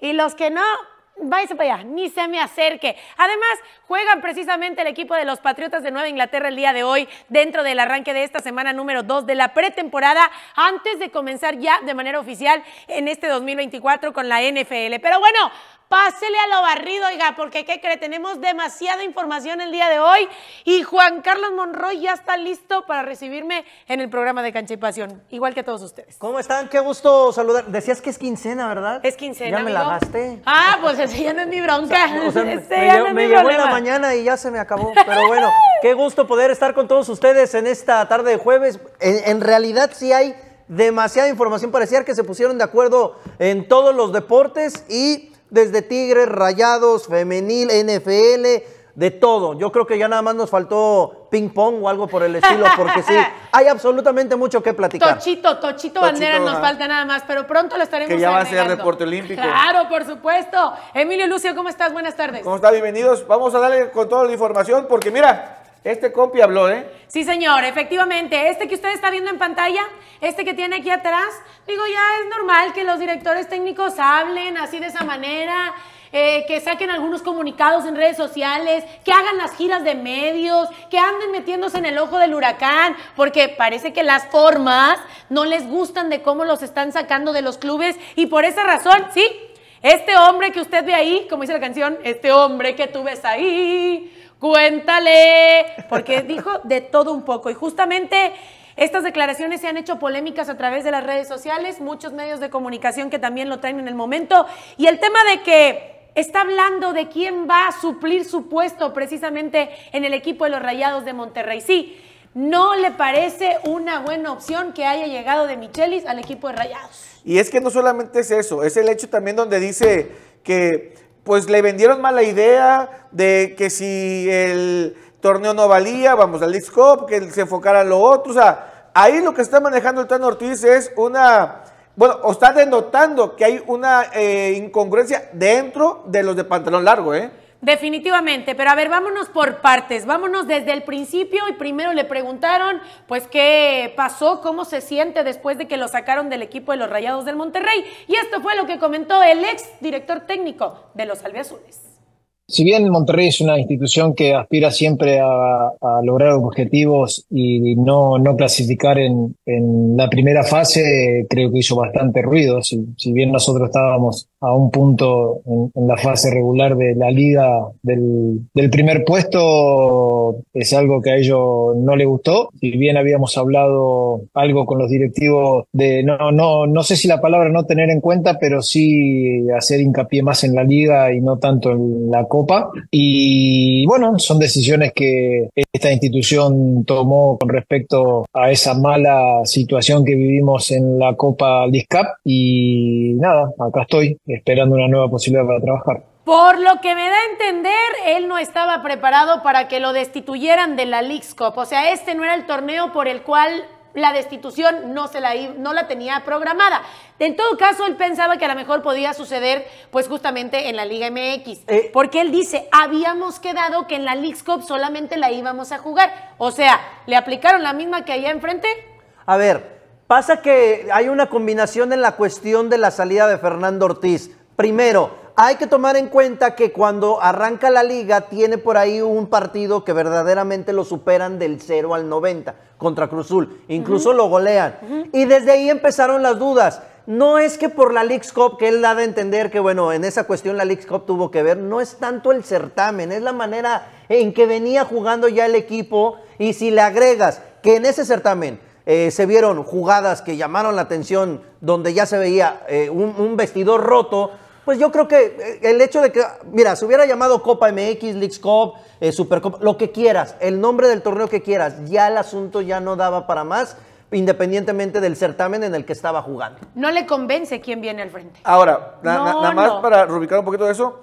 Y los que no, váyase para allá, ni se me acerque. Además, juegan precisamente el equipo de los Patriotas de Nueva Inglaterra el día de hoy, dentro del arranque de esta semana número 2 de la pretemporada, antes de comenzar ya de manera oficial en este 2024 con la NFL. Pero bueno, Pásele a lo barrido, oiga, porque ¿qué cree? Tenemos demasiada información el día de hoy y Juan Carlos Monroy ya está listo para recibirme en el programa de Cancha y Pasión, igual que todos ustedes. ¿Cómo están? Qué gusto saludar. Decías que es quincena, ¿verdad? Es quincena, Ya me la gasté. Ah, pues ese ya no es mi bronca. O sea, me, Ese me no me llegó en la mañana y ya se me acabó. Pero bueno, qué gusto poder estar con todos ustedes en esta tarde de jueves. En, en realidad sí hay demasiada información. Parecía que se pusieron de acuerdo en todos los deportes y desde Tigres, Rayados, Femenil, NFL, de todo. Yo creo que ya nada más nos faltó ping pong o algo por el estilo, porque sí, hay absolutamente mucho que platicar. Tochito, Tochito Bandera nos falta nada más, pero pronto lo estaremos Que ya va a ser deporte olímpico. Claro, por supuesto. Emilio Lucio, ¿cómo estás? Buenas tardes. ¿Cómo está? Bienvenidos. Vamos a darle con toda la información porque mira, este compi habló, ¿eh? Sí, señor, efectivamente. Este que usted está viendo en pantalla, este que tiene aquí atrás, digo, ya es normal que los directores técnicos hablen así de esa manera. eh, que saquen algunos comunicados en redes sociales, que hagan las giras de medios, que anden metiéndose en el ojo del huracán, porque parece que las formas no les gustan de cómo los están sacando de los clubes y por esa razón, sí, este hombre que usted ve ahí, como dice la canción, este hombre que tú ves ahí, cuéntale, porque dijo de todo un poco y justamente estas declaraciones se han hecho polémicas a través de las redes sociales, muchos medios de comunicación que también lo traen en el momento y el tema de que está hablando de quién va a suplir su puesto precisamente en el equipo de los Rayados de Monterrey. Sí, no le parece una buena opción que haya llegado de Michelis al equipo de Rayados. Y es que no solamente es eso, es el hecho también donde dice que pues le vendieron mala idea de que si el torneo no valía, vamos al League Cup, que se enfocara en lo otro. O sea, ahí lo que está manejando el Tano Ortiz es una, bueno, o está denotando que hay una eh, incongruencia dentro de los de pantalón largo, ¿eh? Definitivamente, pero a ver, vámonos por partes, vámonos desde el principio y primero le preguntaron, pues, qué pasó, cómo se siente después de que lo sacaron del equipo de los Rayados del Monterrey. Y esto fue lo que comentó el ex director técnico de los Albiazules. Si bien Monterrey es una institución que aspira siempre a, lograr objetivos y no, no clasificar en, en la primera fase, creo que hizo bastante ruido. Si, si bien nosotros estábamos a un punto en, en la fase regular de la liga del, primer puesto, es algo que a ellos no le gustó. Si bien habíamos hablado algo con los directivos de no, no, no sé si la palabra no tener en cuenta, pero sí hacer hincapié más en la liga y no tanto en la Copa. Y bueno, son decisiones que esta institución tomó con respecto a esa mala situación que vivimos en la Copa Cup. Y nada, acá estoy esperando una nueva posibilidad para trabajar. Por lo que me da a entender, él no estaba preparado para que lo destituyeran de la Leagues Cup. O sea, este no era el torneo por el cual la destitución no, se la, no la tenía programada. En todo caso, él pensaba que a lo mejor podía suceder, pues justamente en la Liga MX. Eh. porque él dice, habíamos quedado que en la Leagues Cup solamente la íbamos a jugar. O sea, ¿le aplicaron la misma que allá enfrente? A ver, pasa que hay una combinación en la cuestión de la salida de Fernando Ortiz. Primero, hay que tomar en cuenta que cuando arranca la liga tiene por ahí un partido que verdaderamente lo superan del 0 al 90 contra Cruzul. Incluso lo golean. Y desde ahí empezaron las dudas. No es que por la Leagues Cup, que él da de entender que, bueno, en esa cuestión la Leagues Cup tuvo que ver, no es tanto el certamen, es la manera en que venía jugando ya el equipo. Y si le agregas que en ese certamen eh, se vieron jugadas que llamaron la atención, donde ya se veía eh, un, un vestidor roto, pues yo creo que eh, el hecho de que, mira, se hubiera llamado Copa MX, Leagues Cup, eh, Supercopa, lo que quieras, el nombre del torneo que quieras, ya el asunto ya no daba para más, independientemente del certamen en el que estaba jugando. No le convence quién viene al frente. Ahora, na- No, na- nada más no. para rubricar un poquito de eso,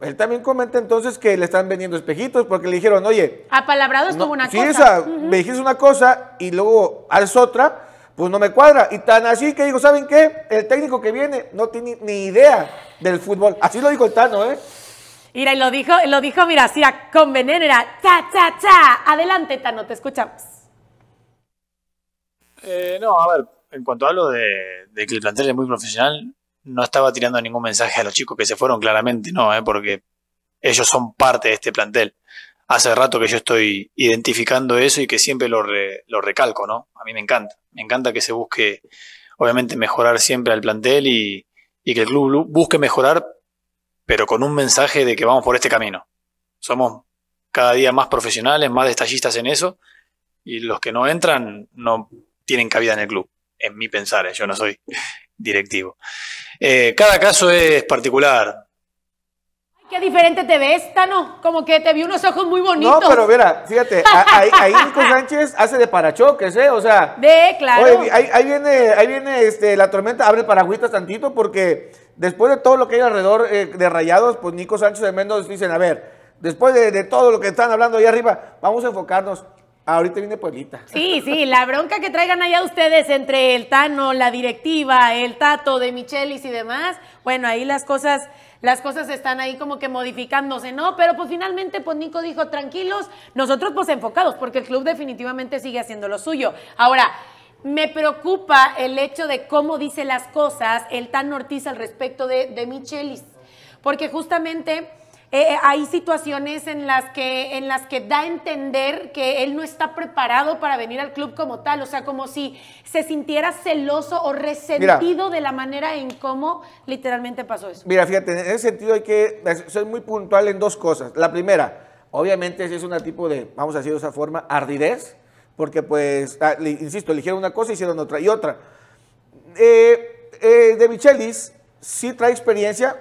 él también comenta entonces que le están vendiendo espejitos porque le dijeron, oye, Apalabrado no, estuvo una sí, cosa. o sea, me dijiste una cosa y luego haces otra, pues no me cuadra. Y tan así que digo, ¿saben qué? El técnico que viene no tiene ni idea del fútbol. Así lo dijo el Tano, ¿eh? Mira, y lo dijo, lo dijo, mira, así a con veneno, era cha, cha, cha. Adelante, Tano, te escuchamos. Eh, no, a ver, en cuanto a lo de, de que el plantel es muy profesional, no estaba tirando ningún mensaje a los chicos que se fueron, claramente, no, ¿eh? porque ellos son parte de este plantel. Hace rato que yo estoy identificando eso y que siempre lo, lo recalco, ¿no? A mí me encanta. Me encanta que se busque, obviamente, mejorar siempre al plantel y, y que el club busque mejorar, pero con un mensaje de que vamos por este camino. Somos cada día más profesionales, más detallistas en eso, y los que no entran no tienen cabida en el club, en mi pensar, ¿eh? yo no soy directivo. Eh, cada caso es particular. Qué diferente te ves, Tano. Como que te vi unos ojos muy bonitos. No, pero mira, fíjate, ahí, Nico Sánchez hace de parachoques, ¿eh? O sea. Ve, claro. Oye, ahí, viene, ahí viene este, la tormenta, abre paragüitas tantito, porque después de todo lo que hay alrededor eh, de rayados, pues Nico Sánchez de Mendoza dicen, a ver, después de, de todo lo que están hablando ahí arriba, vamos a enfocarnos. Ahorita viene Pueblita. Sí, sí, la bronca que traigan allá ustedes entre el Tano, la directiva, el Tato de Michelis y demás, bueno, ahí las cosas, las cosas están ahí como que modificándose, ¿no? Pero pues finalmente, pues Nico dijo, tranquilos, nosotros pues enfocados, porque el club definitivamente sigue haciendo lo suyo. Ahora, me preocupa el hecho de cómo dice las cosas el Tano Ortiz al respecto de, de Michelis, porque justamente eh, eh, hay situaciones en las, que, en las que da a entender que él no está preparado para venir al club como tal, o sea, como si se sintiera celoso o resentido de la manera en cómo literalmente pasó eso. Mira, fíjate, en ese sentido hay que ser muy puntual en dos cosas. La primera, obviamente es un tipo de, vamos a decir de esa forma, ardidez, porque pues, ah, insisto, eligieron una cosa y hicieron otra y otra. Eh, de Michelis sí trae experiencia,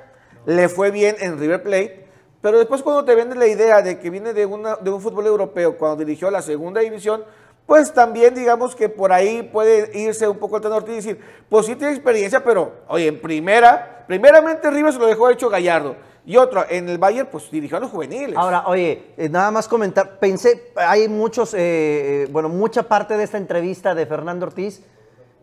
le fue bien en River Plate, pero después cuando te vende la idea de que viene de, una, de un fútbol europeo, cuando dirigió la segunda división, pues también digamos que por ahí puede irse un poco al tenor y decir, pues sí tiene experiencia, pero oye, en primera, primeramente Rivas lo dejó hecho Gallardo. Y otro, en el Bayern, pues dirigió a los juveniles. Ahora, oye, eh, nada más comentar, pensé, hay muchos, eh, eh, bueno, mucha parte de esta entrevista de Fernando Ortiz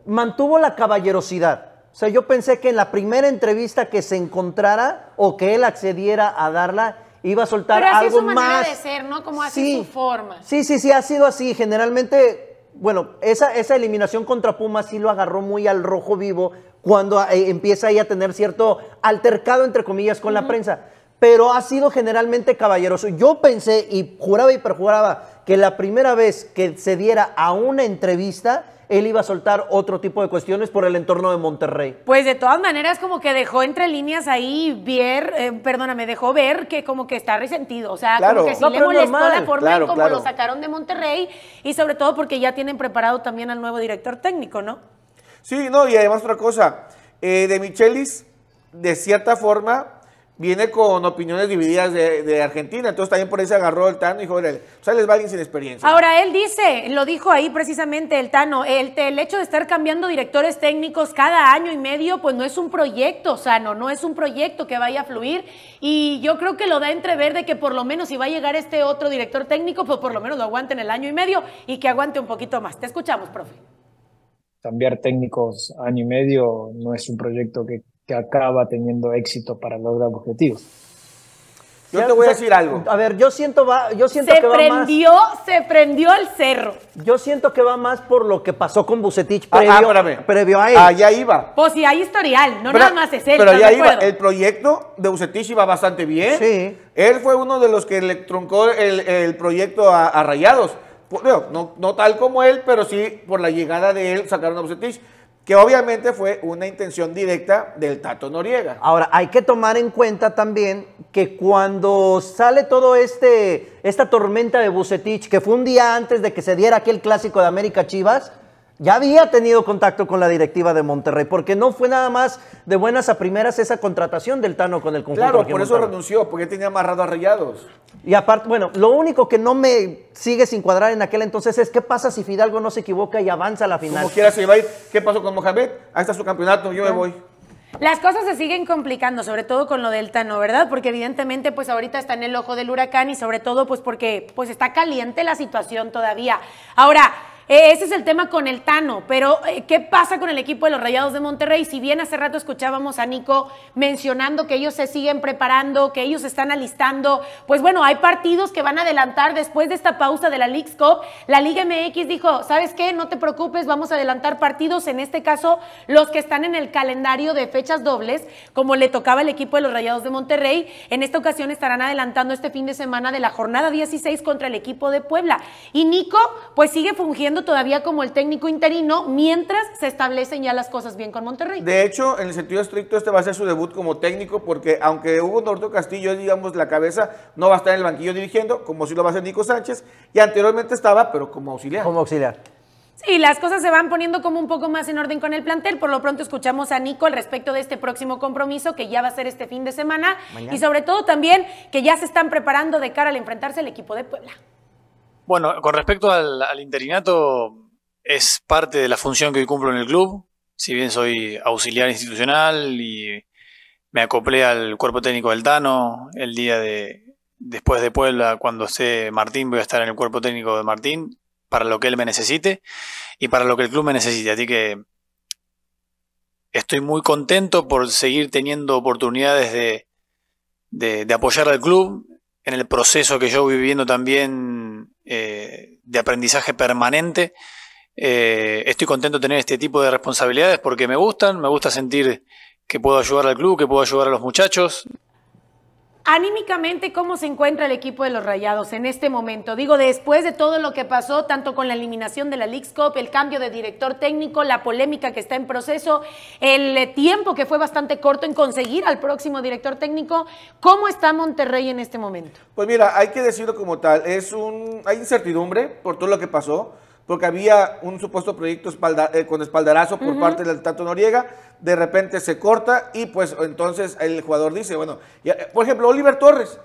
mantuvo la caballerosidad. O sea, yo pensé que en la primera entrevista que se encontrara o que él accediera a darla, iba a soltar Pero así algo es su manera de ser, ¿no? Como así su forma. Sí, sí, sí, ha sido así. Generalmente, bueno, esa, esa eliminación contra Pumas sí lo agarró muy al rojo vivo cuando eh, empieza ahí a tener cierto altercado, entre comillas, con la prensa. Pero ha sido generalmente caballeroso. Yo pensé y juraba y perjuraba que la primera vez que se diera a una entrevista él iba a soltar otro tipo de cuestiones por el entorno de Monterrey. Pues de todas maneras como que dejó entre líneas ahí ver, eh, perdóname, dejó ver que como que está resentido, o sea, como que sí le molestó la forma en como lo sacaron de Monterrey y sobre todo porque ya tienen preparado también al nuevo director técnico, ¿no? Sí, no, y además otra cosa, eh, de Michelis, de cierta forma, viene con opiniones divididas de, Argentina. Entonces también por eso agarró el Tano y dijo, o sea, les va alguien sin experiencia. Ahora, él dice, lo dijo ahí precisamente el Tano, el, el, hecho de estar cambiando directores técnicos cada año y medio, pues no es un proyecto sano, no es un proyecto que vaya a fluir. Y yo creo que lo da a entrever de que por lo menos si va a llegar este otro director técnico, pues por lo menos lo aguanten el año y medio y que aguante un poquito más. Te escuchamos, profe. Cambiar técnicos año y medio no es un proyecto que que acaba teniendo éxito para lograr objetivos. Yo te voy a decir algo. A ver, yo siento, va, yo siento se que va prendió, Se prendió el cerro. Yo siento que va más por lo que pasó con Bucetich ah, previo, ah, previo a él. Allá iba. Pues sí, hay historial, no nada más es él. Pero allá iba. El proyecto de Bucetich iba bastante bien. Sí. Él fue uno de los que le truncó el, proyecto a, Rayados. No, no, tal como él, pero sí por la llegada de él sacaron a Bucetich que obviamente fue una intención directa del Tato Noriega. Ahora, hay que tomar en cuenta también que cuando sale todo este, esta tormenta de Bucetich, que fue un día antes de que se diera aquel clásico de América Chivas, ya había tenido contacto con la directiva de Monterrey, porque no fue nada más de buenas a primeras esa contratación del Tano con el conjunto. Claro, por eso renunció, porque tenía amarrado a Rayados. Y aparte, bueno, lo único que no me sigue sin cuadrar en aquel entonces es qué pasa si Fidalgo no se equivoca y avanza a la final. Como quiera se va a ir. ¿Qué pasó con Mohamed? Ahí está su campeonato, yo me voy. Las cosas se siguen complicando, sobre todo con lo del Tano, ¿verdad? Porque evidentemente pues ahorita está en el ojo del huracán y sobre todo pues porque pues está caliente la situación todavía. Ahora, ese es el tema con el Tano, pero eh, ¿qué pasa con el equipo de los Rayados de Monterrey? Si bien hace rato escuchábamos a Nico mencionando que ellos se siguen preparando, que ellos están alistando, pues bueno, hay partidos que van a adelantar después de esta pausa de la League's Cup. La Liga MX dijo, ¿sabes qué? No te preocupes, vamos a adelantar partidos, en este caso los que están en el calendario de fechas dobles, como le tocaba al equipo de los Rayados de Monterrey. En esta ocasión estarán adelantando este fin de semana de la jornada 16 contra el equipo de Puebla. Y Nico, pues sigue fungiendo todavía como el técnico interino mientras se establecen ya las cosas bien con Monterrey. De hecho, en el sentido estricto, este va a ser su debut como técnico, porque aunque Hugo Norto Castillo es, digamos, la cabeza, no va a estar en el banquillo dirigiendo, como si lo va a hacer Nico Sánchez, y anteriormente estaba, pero como auxiliar. Como auxiliar. Sí, las cosas se van poniendo como un poco más en orden con el plantel. Por lo pronto escuchamos a Nico al respecto de este próximo compromiso que ya va a ser este fin de semana y sobre todo también que ya se están preparando de cara al enfrentarse al equipo de Puebla. Bueno, con respecto al, interinato, es parte de la función que hoy cumplo en el club. Si bien soy auxiliar institucional y me acoplé al cuerpo técnico del Tano el día de después de Puebla, cuando esté Martín, voy a estar en el cuerpo técnico de Martín para lo que él me necesite y para lo que el club me necesite. Así que estoy muy contento por seguir teniendo oportunidades de, de, apoyar al club en el proceso que yo viviendo también eh, de aprendizaje permanente. Eh, estoy contento de tener este tipo de responsabilidades porque me gustan, me gusta sentir que puedo ayudar al club, que puedo ayudar a los muchachos. Anímicamente, ¿cómo se encuentra el equipo de los Rayados en este momento? Digo, después de todo lo que pasó, tanto con la eliminación de la League's el cambio de director técnico, la polémica que está en proceso, el tiempo que fue bastante corto en conseguir al próximo director técnico, ¿cómo está Monterrey en este momento? Pues mira, hay que decirlo como tal, es un, hay incertidumbre por todo lo que pasó, porque había un supuesto proyecto espalda, eh, con espaldarazo por parte del Tato Noriega, de repente se corta y pues entonces el jugador dice, bueno, ya, por ejemplo, Oliver Torres,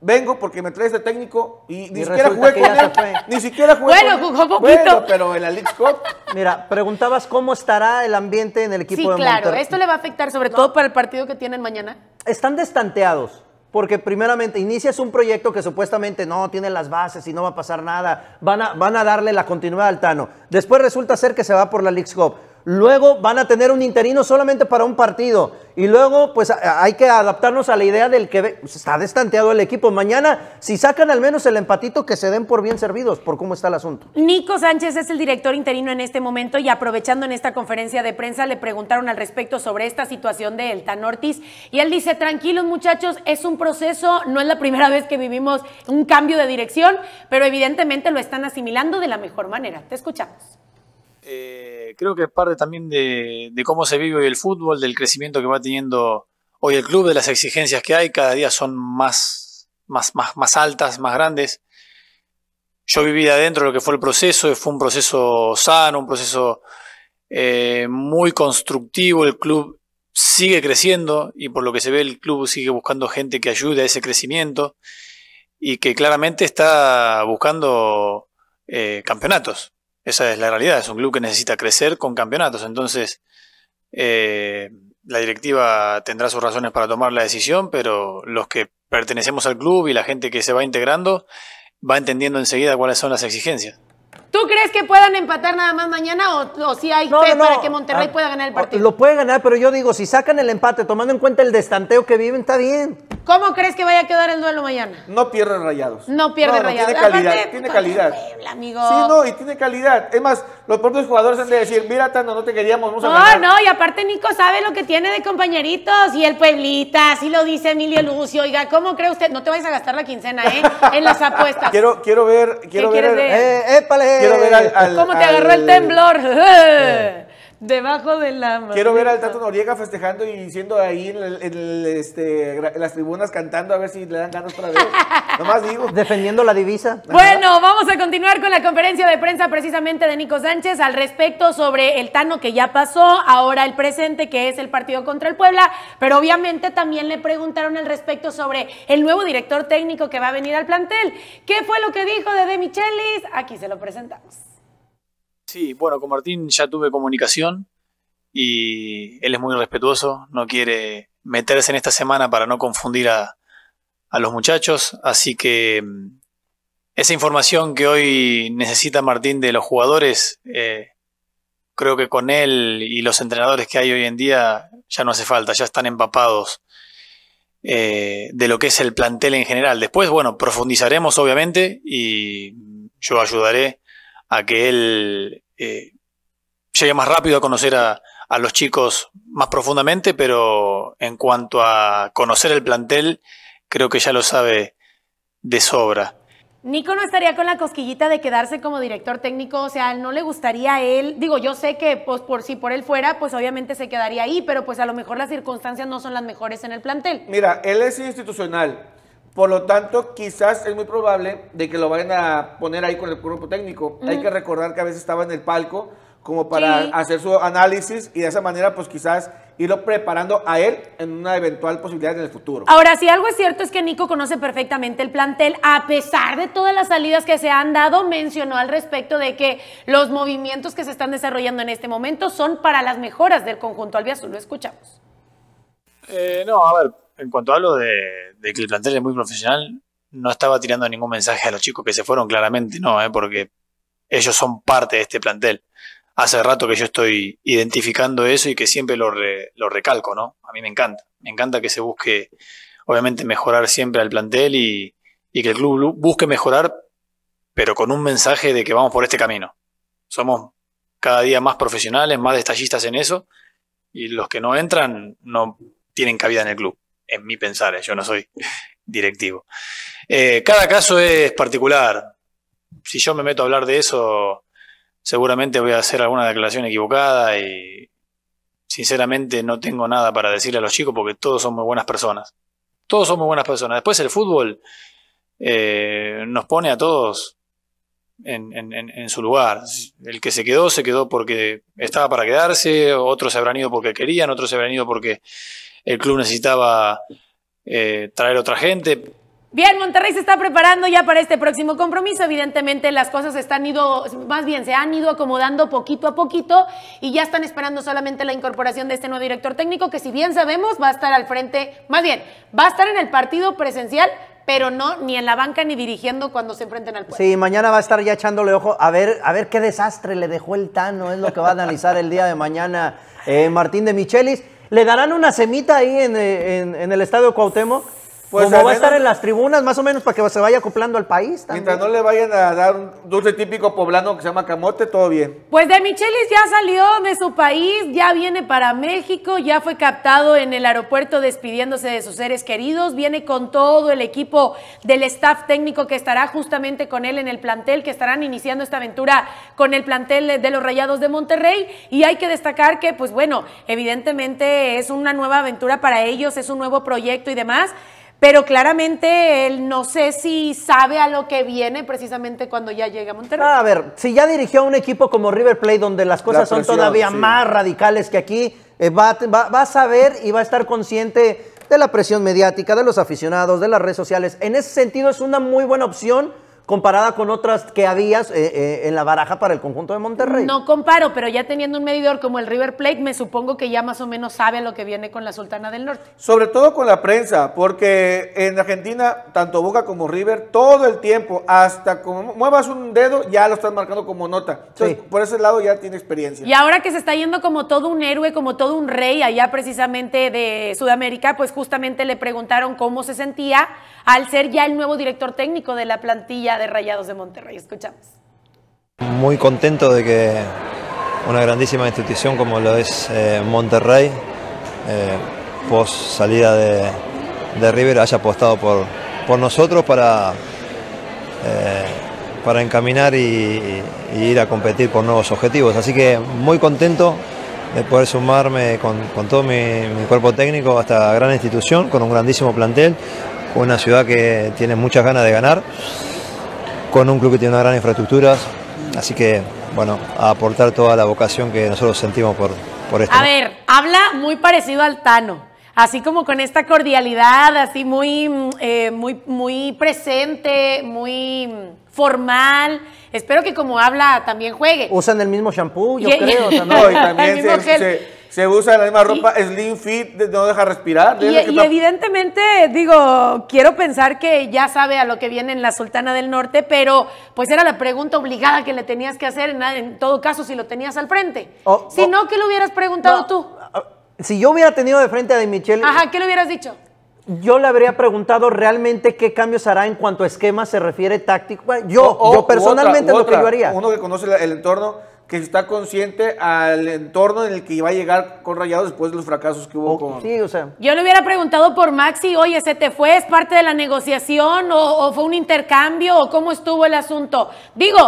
vengo porque me trae este técnico y ni Y siquiera jugué con él, ni siquiera jugué Bueno, con él. jugó poquito. Bueno, pero en la League Cup, Mira, preguntabas cómo estará el ambiente en el equipo Sí, de claro, Monterrey. esto le va a afectar sobre todo para el partido que tienen mañana. Están destanteados. Porque primeramente inicias un proyecto que supuestamente no tiene las bases y no va a pasar nada. Van a, van a darle la continuidad al Tano. Después resulta ser que se va por la League's Cup. Luego van a tener un interino solamente para un partido. Y luego, pues hay que adaptarnos a la idea del que pues, está destanteado el equipo. Mañana, si sacan al menos el empatito, que se den por bien servidos, por cómo está el asunto. Nico Sánchez es el director interino en este momento y aprovechando en esta conferencia de prensa le preguntaron al respecto sobre esta situación de El Tan Ortiz y él dice, tranquilos muchachos, es un proceso, no es la primera vez que vivimos un cambio de dirección, pero evidentemente lo están asimilando de la mejor manera. Te escuchamos. Eh, creo que es parte también de, cómo se vive hoy el fútbol, del crecimiento que va teniendo hoy el club, de las exigencias que hay, cada día son más, más, más, más altas, más grandes. Yo viví de adentro lo que fue el proceso, fue un proceso sano, un proceso eh, muy constructivo, el club sigue creciendo y por lo que se ve el club sigue buscando gente que ayude a ese crecimiento y que claramente está buscando eh, campeonatos. Esa es la realidad, es un club que necesita crecer con campeonatos. Entonces, eh, la directiva tendrá sus razones para tomar la decisión, pero los que pertenecemos al club y la gente que se va integrando va entendiendo enseguida cuáles son las exigencias. ¿Tú crees que puedan empatar nada más mañana o, o si hay No, fe no, no. para que Monterrey Ah, pueda ganar el partido? Lo puede ganar, pero yo digo, si sacan el empate, tomando en cuenta el destanteo que viven, está bien. ¿Cómo crees que vaya a quedar el duelo mañana? no pierden rayados. No pierde no, Rayados. Tiene calidad, Aparte, tiene calidad. Puebla, amigo. Sí, no, y tiene calidad. Es más, los propios jugadores han de decir, mira, Tano, no te queríamos, vamos a No, ganar. no, y aparte Nico sabe lo que tiene de compañeritos y el Pueblita, así lo dice Emilio Lucio. Oiga, ¿cómo cree usted? No te vayas a gastar la quincena, ¿eh? En las apuestas. Quiero, quiero ver, quiero ver, quieres el- ver? Eh, épale. quiero ver al, al- ¿Cómo te agarró el temblor? Debajo de la Quiero ver al Tato Noriega festejando y siendo ahí en, el- en el, este, en las tribunas cantando a ver si le dan ganas para ver. Nomás digo. Defendiendo la divisa. Bueno, vamos a continuar con la conferencia de prensa precisamente de Nico Sánchez al respecto sobre el Tano que ya pasó, ahora el presente que es el partido contra el Puebla, pero obviamente también le preguntaron al respecto sobre el nuevo director técnico que va a venir al plantel. ¿Qué fue lo que dijo de De Michelis? Aquí se lo presentamos. Sí, bueno, con Martín ya tuve comunicación y él es muy respetuoso, no quiere meterse en esta semana para no confundir a, a los muchachos, así que mm, esa información que hoy necesita Martín de los jugadores, eh, creo que con él y los entrenadores que hay hoy en día ya no hace falta, ya están empapados eh, de lo que es el plantel en general. Después, bueno, profundizaremos obviamente y yo ayudaré a que él eh, más rápido a conocer a, a los chicos más profundamente, pero en cuanto a conocer el plantel, creo que ya lo sabe de sobra. Nico no estaría con la cosquillita de quedarse como director técnico, o sea, no le gustaría a él, digo, yo sé que pues por si por él fuera, pues obviamente se quedaría ahí, pero pues a lo mejor las circunstancias no son las mejores en el plantel. Mira, él es institucional, por lo tanto, quizás es muy probable de que lo vayan a poner ahí con el cuerpo técnico. Hay que recordar que a veces estaba en el palco como para Sí. hacer su análisis y de esa manera, pues quizás irlo preparando a él en una eventual posibilidad en el futuro. Ahora, si algo es cierto es que Nico conoce perfectamente el plantel, a pesar de todas las salidas que se han dado, mencionó al respecto de que los movimientos que se están desarrollando en este momento son para las mejoras del conjunto albiazul. Lo escuchamos. Eh, no, a ver, en cuanto hablo de, de que el plantel es muy profesional, no estaba tirando ningún mensaje a los chicos que se fueron, claramente no, eh, porque ellos son parte de este plantel. Hace rato que yo estoy identificando eso y que siempre lo, lo recalco, ¿no? A mí me encanta. Me encanta que se busque, obviamente, mejorar siempre al plantel y, y que el club lu- busque mejorar, pero con un mensaje de que vamos por este camino. Somos cada día más profesionales, más detallistas en eso, y los que no entran no tienen cabida en el club, en mi pensar, eh, yo no soy directivo. Eh, cada caso es particular. Si yo me meto a hablar de eso, seguramente voy a hacer alguna declaración equivocada y sinceramente no tengo nada para decirle a los chicos porque todos son muy buenas personas. Todos son muy buenas personas. Después el fútbol eh, nos pone a todos en, en- su lugar. El que se quedó, se quedó porque estaba para quedarse, otros se habrán ido porque querían, otros se habrán ido porque el club necesitaba eh, traer otra gente. Bien, Monterrey se está preparando ya para este próximo compromiso. Evidentemente las cosas están ido, más bien se han ido acomodando poquito a poquito y ya están esperando solamente la incorporación de este nuevo director técnico que si bien sabemos va a estar al frente, más bien va a estar en el partido presencial, pero no ni en la banca ni dirigiendo cuando se enfrenten al pueblo. Sí, mañana va a estar ya echándole ojo a ver, a ver qué desastre le dejó el Tano, es lo que va a analizar el día de mañana eh, Martín de Michelis. ¿Le darán una semita ahí en, eh, en- el Estadio Cuauhtémoc? Pues, Como va a estar en las tribunas, más o menos, para que se vaya acoplando al país también. Mientras no le vayan a dar un dulce típico poblano que se llama camote, todo bien. Pues de Michelis ya salió de su país, ya viene para México, ya fue captado en el aeropuerto despidiéndose de sus seres queridos, viene con todo el equipo del staff técnico que estará justamente con él en el plantel, que estarán iniciando esta aventura con el plantel de los Rayados de Monterrey y hay que destacar que pues bueno, evidentemente es una nueva aventura para ellos, es un nuevo proyecto y demás. Pero claramente él no sé si sabe a lo que viene precisamente cuando ya llegue a Monterrey. A ver, si ya dirigió a un equipo como River Plate, donde las cosas son presión, todavía sí. más radicales que aquí, eh, va, va- va a saber y va a estar consciente de la presión mediática, de los aficionados, de las redes sociales. En ese sentido, es una muy buena opción comparada con otras que habías eh, eh, en la baraja para el conjunto de Monterrey. No comparo, pero ya teniendo un medidor como el River Plate, me supongo que ya más o menos sabe lo que viene con la Sultana del Norte. Sobre todo con la prensa, porque en Argentina, tanto Boca como River, todo el tiempo, hasta como muevas un dedo, ya lo están marcando como nota. Entonces, Sí. por ese lado ya tiene experiencia. Y ahora que se está yendo como todo un héroe, como todo un rey allá precisamente de Sudamérica, pues justamente le preguntaron cómo se sentía al ser ya el nuevo director técnico de la plantilla de Rayados de Monterrey. Escuchamos. Muy contento de que una grandísima institución como lo es eh, Monterrey, eh, post salida de, de River, haya apostado por, por nosotros para, eh, para encaminar y, ir a competir por nuevos objetivos. Así que muy contento de poder sumarme con, con todo mi, mi cuerpo técnico a esta gran institución, con un grandísimo plantel, una ciudad que tiene muchas ganas de ganar con un club que tiene una gran infraestructura, así que bueno, a aportar toda la vocación que nosotros sentimos por, por esto. A ¿no? ver, habla muy parecido al Tano. Así como con esta cordialidad, así muy, mm, eh, muy, muy presente, muy mm, formal. Espero que como habla también juegue. Usan el mismo shampoo, yo Y- creo. y- también. No, y también El mismo se, gel. se- se usa la misma ropa, slim fit, no deja respirar. Y, está- evidentemente, digo, quiero pensar que ya sabe a lo que viene en la Sultana del Norte, pero pues era la pregunta obligada que le tenías que hacer en, en todo caso si lo tenías al frente. Oh, si oh. no, ¿qué le hubieras preguntado No, tú? Si yo hubiera tenido de frente a De Michel, Ajá, ¿qué le hubieras dicho? yo le habría preguntado realmente qué cambios hará en cuanto a esquema se refiere táctico. Yo, O- yo personalmente otra, lo que yo haría. Uno que conoce el entorno, que está consciente al entorno en el que iba a llegar con Rayados después de los fracasos que hubo con... sí, o sea. Yo le hubiera preguntado por Maxi, oye, ¿se te fue? ¿Es parte de la negociación? ¿O, o fue un intercambio? ¿O cómo estuvo el asunto? Digo,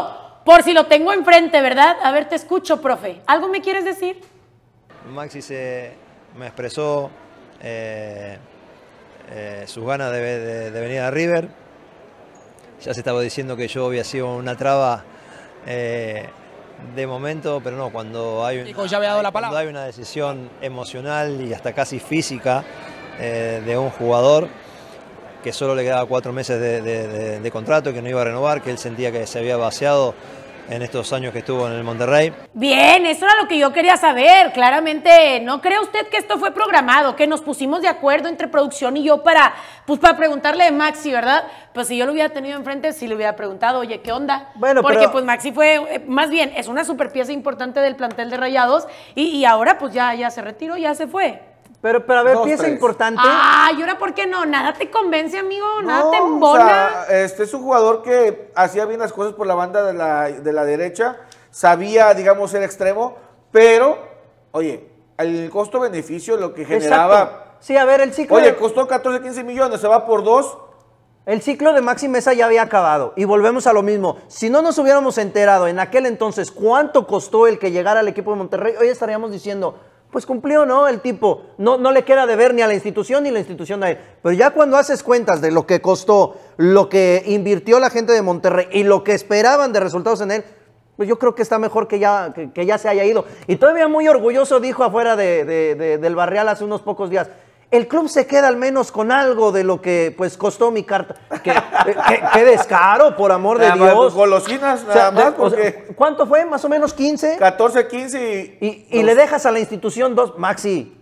por si lo tengo enfrente, ¿verdad? A ver, te escucho, profe. ¿Algo me quieres decir? Maxi se me expresó eh, eh, sus ganas de, de- de venir a River. Ya se estaba diciendo que yo había sido una traba eh, de momento, pero no, cuando hay, un- Chico, ya había dado la cuando palabra. hay una decisión emocional y hasta casi física eh, de un jugador que solo le quedaba cuatro meses de, de- de- de contrato, que no iba a renovar, que él sentía que se había vaciado en estos años que estuvo en el Monterrey. Bien, eso era lo que yo quería saber. Claramente, ¿no cree usted que esto fue programado? Que nos pusimos de acuerdo entre producción y yo para, pues, para preguntarle de Maxi, ¿verdad? Pues si yo lo hubiera tenido enfrente, sí le hubiera preguntado, oye, ¿qué onda? Bueno, Porque pero- pues Maxi fue, eh, más bien, es una super pieza importante del plantel de Rayados y, y ahora pues ya, ya se retiró, ya se fue. Pero, pero a ver, Dos, pieza tres. importante. Ah, ¿y ahora por qué no? Nada te convence, amigo, nada te No, o embona. sea, este es un jugador que hacía bien las cosas por la banda de la, de la derecha, sabía, digamos, ser extremo, pero, oye, el costo-beneficio, lo que generaba... Exacto. Sí, a ver, el ciclo, Oye, de, costó 14, 15 millones, se va por dos. el ciclo de Maxi Mesa ya había acabado. Y volvemos a lo mismo. Si no nos hubiéramos enterado en aquel entonces cuánto costó el que llegara al equipo de Monterrey, hoy estaríamos diciendo, pues cumplió, ¿no? El tipo, no, no le queda de ver ni a la institución ni la institución a él. Pero ya cuando haces cuentas de lo que costó, lo que invirtió la gente de Monterrey y lo que esperaban de resultados en él, pues yo creo que está mejor que ya, que, ya se haya ido. Y todavía muy orgulloso dijo afuera de- del Barrial hace unos pocos días. El club se queda al menos con algo de lo que pues costó mi carta. Que, que- qué descaro, por amor de Nada más, Dios. golosinas, O sea, nada más, de- o sea, porque ¿Cuánto fue? ¿Más o menos 15? 14, 15 y... Y, y le dejas a la institución dos. Maxi,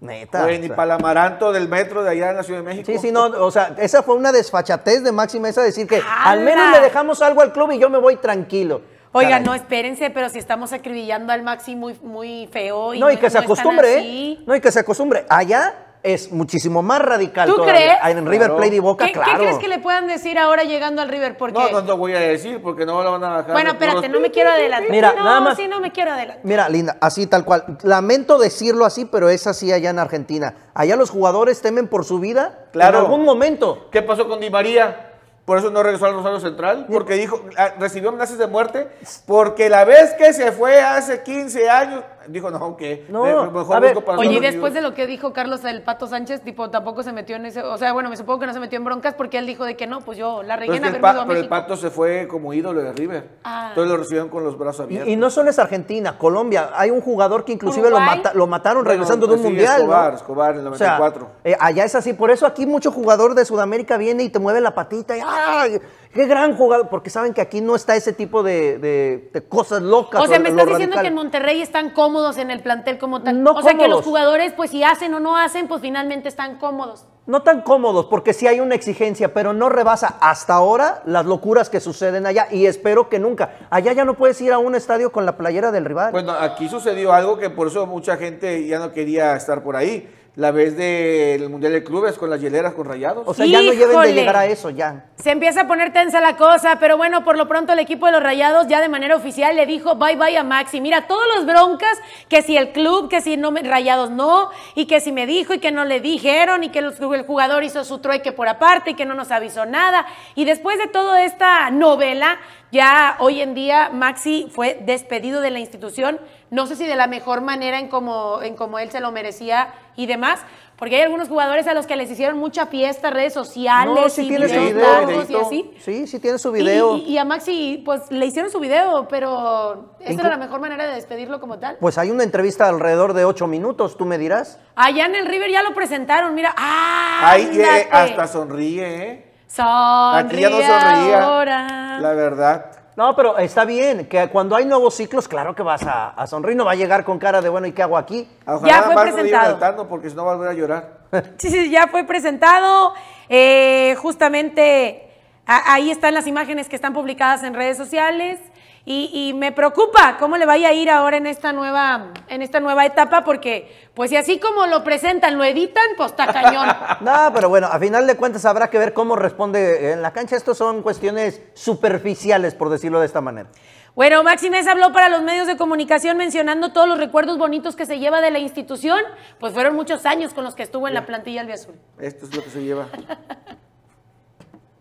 neta. Güey, o ni sea. para el amaranto del metro de allá en la Ciudad de México. Sí, sí, no, o sea, esa fue una desfachatez de Maxi Mesa decir que al menos le dejamos algo al club y yo me voy tranquilo. Oiga, Caray. no, espérense, pero si estamos acribillando al Maxi muy, muy feo. Y No, y que se acostumbre. ¿eh? No, y que se acostumbre. Allá es muchísimo más radical ¿Tú todavía. crees? En River Claro. Plate y Boca, ¿Qué, qué claro. crees que le puedan decir ahora llegando al River? Porque, No, no, no voy a decir porque no lo van a bajar. bueno, espérate, no me quiero adelantar. Mira, no, nada más- sí, no me quiero adelantar. Mira, Linda, así tal cual. Lamento decirlo así, pero es así allá en Argentina. Allá los jugadores temen por su vida Claro. en algún momento. ¿Qué pasó con Di María? Por eso no regresó al Rosario Central, porque dijo, ah, recibió amenazas de muerte, porque la vez que se fue hace 15 años, dijo, no, que No, me- mejor a ver, busco para Oye, y después de Unidos". lo que dijo Carlos el Pato Sánchez, tipo, tampoco se metió en ese, o sea, bueno, me supongo que no se metió en broncas porque él dijo de que no, pues yo la Pero, regué es en que el, haberme Pa- ido a pero el. Pato se fue como ídolo de River. Ah. Entonces lo recibieron con los brazos abiertos. Y, y no solo es Argentina, Colombia. Hay un jugador que inclusive lo, mata- lo mataron Bueno, regresando de un sí, mundial. ¿no? Escobar, Escobar en el O sea, 94. eh, allá es así. Por eso aquí mucho jugador de Sudamérica viene y te mueve la patita. Y, ¡ay! ¡Qué gran jugador! Porque saben que aquí no está ese tipo de, de- de cosas locas. O sea, me estás diciendo radical. que en Monterrey están cómodos en el plantel como tal. No o sea, que los cómodos. jugadores, pues si hacen o no hacen, pues finalmente están cómodos. No tan cómodos, porque sí hay una exigencia, pero no rebasa hasta ahora las locuras que suceden allá. Y espero que nunca. Allá ya no puedes ir a un estadio con la playera del rival. Bueno, aquí sucedió algo que por eso mucha gente ya no quería estar por ahí. La vez del Mundial de Clubes con las hieleras con rayados. o sea, ya no lleven de llegar a eso, ya. Se empieza a poner tensa la cosa, pero bueno, por lo pronto el equipo de los Rayados ya de manera oficial le dijo bye bye a Maxi. Mira, todos los broncas, que si el club, que si no me- Rayados no, y que si me dijo y que no le dijeron, y que los- el jugador hizo su trueque por aparte y que no nos avisó nada. Y después de toda esta novela, ya hoy en día Maxi fue despedido de la institución. No sé si de la mejor manera en como, en como él se lo merecía y demás. Porque hay algunos jugadores a los que les hicieron mucha fiesta, redes sociales, No, sí y tiene su video, y así. Sí, sí tiene su video. Y, y- y a Maxi, pues le hicieron su video, pero esa Inclu- era la mejor manera de despedirlo como tal. Pues hay una entrevista alrededor de ocho minutos, tú me dirás. Allá en el River ya lo presentaron, mira. ¡Ah! Ahí eh, hasta sonríe, ¿eh? Sonríe Aquí ya no sonreía. ahora. La verdad. No, pero está bien, que cuando hay nuevos ciclos, claro que vas a, a sonreír, no va a llegar con cara de, bueno, ¿y qué hago aquí? Ojalá Ya fue presentado. al Tano, porque si no va a volver a llorar. Sí, sí, ya fue presentado. Eh, justamente a- ahí están las imágenes que están publicadas en redes sociales. Y, y me preocupa cómo le vaya a ir ahora en esta nueva, en esta nueva etapa, porque pues si así como lo presentan, lo editan, pues está cañón. No, pero bueno, a final de cuentas habrá que ver cómo responde en la cancha. Estos son cuestiones superficiales, por decirlo de esta manera. Bueno, Maxi Mesa habló para los medios de comunicación mencionando todos los recuerdos bonitos que se lleva de la institución. Pues fueron muchos años con los que estuvo en la plantilla albiazul. Esto es lo que se lleva.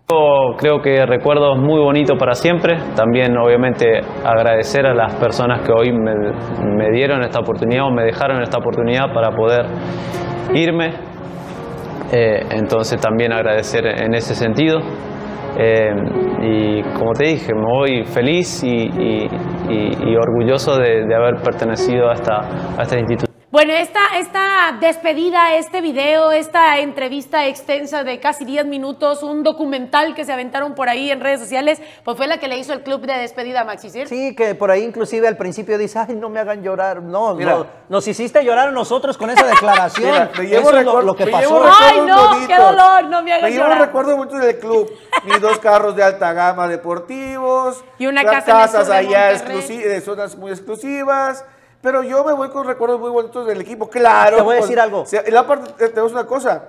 Creo que recuerdos muy bonitos para siempre. También, obviamente, agradecer a las personas que hoy me, dieron esta oportunidad o me dejaron esta oportunidad para poder irme. Eh, entonces, también agradecer en ese sentido. Eh, y como te dije, me voy feliz y, orgulloso de, de haber pertenecido a esta, a esta institución. Bueno, esta, esta despedida, este video, esta entrevista extensa de casi 10 minutos, un documental que se aventaron por ahí en redes sociales, pues fue la que le hizo el club de despedida a Maxi, ¿cierto? Sí, que por ahí inclusive al principio dice, ay, no me hagan llorar. No, Mira. no, nos hiciste llorar a nosotros con esa declaración. Mira, me llevo Eso es lo, lo que me pasó. llevo Ay, no, bonitos. qué dolor, no me hagas Me llevo llorar. recuerdos muchos del club. Mis dos carros de alta gama deportivos. Y una casa en el casas sur de allá Monterrey. exclusi- de zonas muy exclusivas. Pero yo me voy con recuerdos muy bonitos del equipo, claro. Te voy a con- decir algo. y la parte, te tenemos una cosa.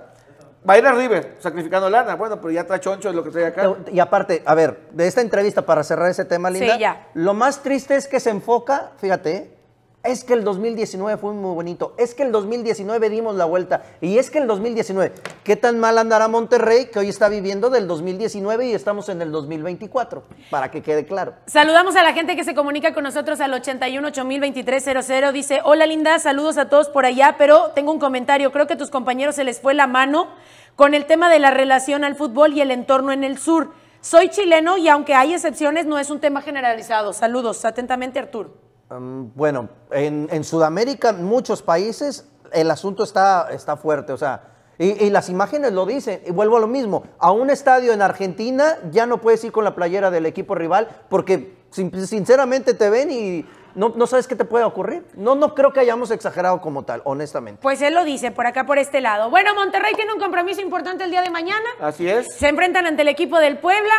Va a ir a River, sacrificando lana. Bueno, pero ya está choncho de lo que trae acá. Y aparte, a ver, de esta entrevista para cerrar ese tema, Sí, Linda, ya. lo más triste es que se enfoca, fíjate, es que el 2019 fue muy bonito, es que el 2019 dimos la vuelta, y es que el 2019, ¿qué tan mal andará Monterrey que hoy está viviendo del 2019 y estamos en el 2024? Para que quede claro. Saludamos a la gente que se comunica con nosotros al 81 802300. Dice, hola Linda, saludos a todos por allá, pero tengo un comentario. Creo que a tus compañeros se les fue la mano con el tema de la relación al fútbol y el entorno en el sur. Soy chileno y aunque hay excepciones, no es un tema generalizado. Saludos, atentamente Arturo. Um, bueno, en, en Sudamérica, en muchos países, el asunto está, está fuerte, o sea, y, y las imágenes lo dicen, y vuelvo a lo mismo, a un estadio en Argentina ya no puedes ir con la playera del equipo rival porque sin- sinceramente te ven y no, no sabes qué te puede ocurrir. No, no creo que hayamos exagerado como tal, honestamente. Pues él lo dice por acá, por este lado. Bueno, Monterrey tiene un compromiso importante el día de mañana. Así es. Se enfrentan ante el equipo del Puebla.